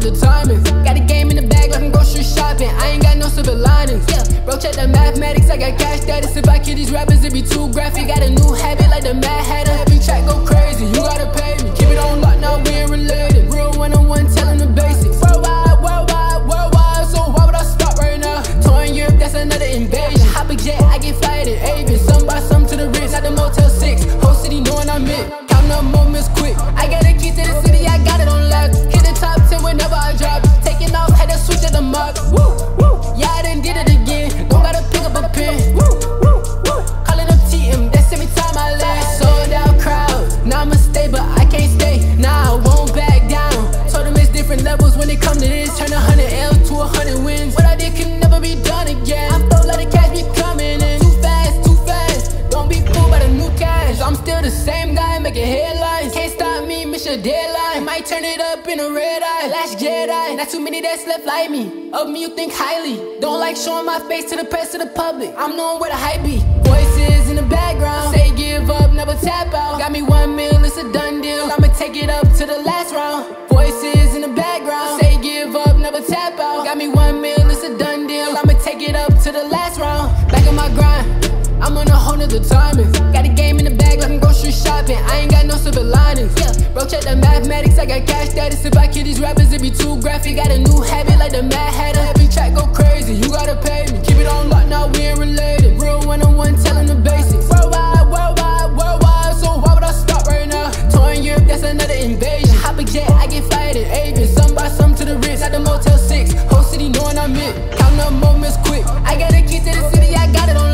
the timing. Got a game in the bag like I'm grocery shopping. I ain't got no silver linings. Yeah, bro, check the mathematics. I got cash status. If I kill these rappers, it be too graphic. Got a new habit like the Mad Hatter. Every track go when it come to this. Turn a hundred L to a hundred wins. What I did can never be done again. I'm so the cash be coming in. Too fast, too fast. Don't be fooled by the new cash. I'm still the same guy making headlines. Can't stop me, miss your deadline. Might turn it up in a red eye. Last Jedi. Not too many that's left like me. Of me, you think highly. Don't like showing my face to the press to the public. I'm knowing where the hype be. Voices in the background. Say give up, never tap out. Got me one mil, it's a done deal. I'ma take it up to the last round. to the last round, back on my grind. I'm on a whole nother timing. Got a game in the bag like I'm grocery shopping. I ain't got no silver linings. Yeah, bro, check the mathematics. I got cash status. If I kill these rappers, it'd be too graphic. Got a new habit like the Mad Hatter. Every track go crazy. You gotta pay me. Keep it on lock. Now we ain't related. Real one on one, telling the basics. Worldwide, worldwide, worldwide. So why would I stop right now? Touring Europe, that's another invasion. Hop a jet, I get fired at Avian. Some by some to the Ritz At the Motel 6, whole city knowing I'm it on the moments quick. I gotta key to the city, I got it on